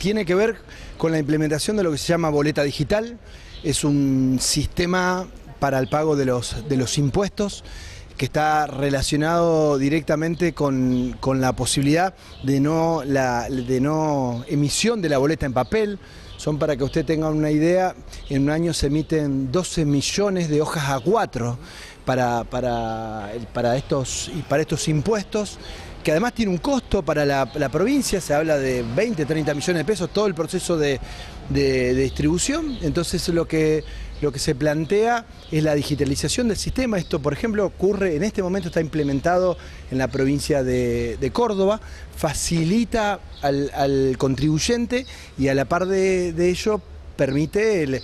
tiene que ver con la implementación de lo que se llama boleta digital. Es un sistema para el pago de los, de los impuestos que está relacionado directamente con, la posibilidad de no, la, de no emisión de la boleta en papel. Son para que usted tenga una idea, en un año se emiten 12 millones de hojas a 4 para, para, para, estos, para estos impuestos que además tiene un costo para la, provincia, se habla de 20, 30 millones de pesos, todo el proceso de, distribución, entonces lo que, lo que se plantea es la digitalización del sistema, esto por ejemplo ocurre, en este momento está implementado en la provincia de, Córdoba, facilita al, contribuyente y a la par de, de ello permite el,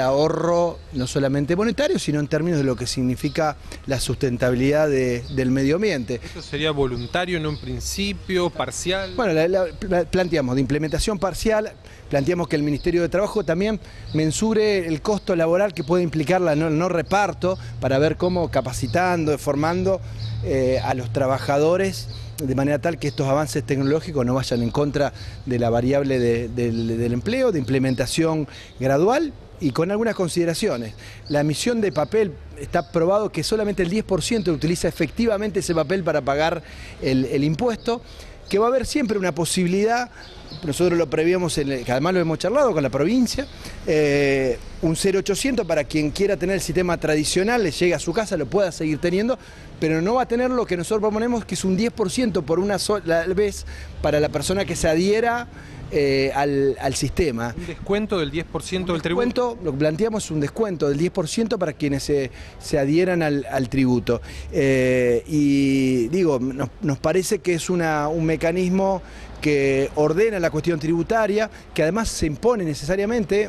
ahorro no solamente monetario, sino en términos de lo que significa la sustentabilidad del medio ambiente. ¿Esto sería voluntario en un principio, parcial? Bueno, planteamos de implementación parcial, planteamos que el Ministerio de Trabajo también mensure el costo laboral que puede implicar la no, reparto para ver cómo capacitando, formando eh, a los trabajadores de manera tal que estos avances tecnológicos no vayan en contra de la variable del, empleo, de implementación gradual y con algunas consideraciones. La emisión de papel está probado que solamente el 10% utiliza efectivamente ese papel para pagar el impuesto que va a haber siempre una posibilidad, nosotros lo prevíamos, que además lo hemos charlado con la provincia, eh, un 0800 para quien quiera tener el sistema tradicional, le llegue a su casa, lo pueda seguir teniendo, pero no va a tener lo que nosotros proponemos, que es un 10% por una sola vez para la persona que se adhiera eh, al, sistema. ¿Un descuento del 10% del tributo? Lo que planteamos es un descuento del 10% para quienes se, adhieran al, tributo. Eh, y digo, nos, parece que es una, un mecanismo que ordena la cuestión tributaria, que además se impone necesariamente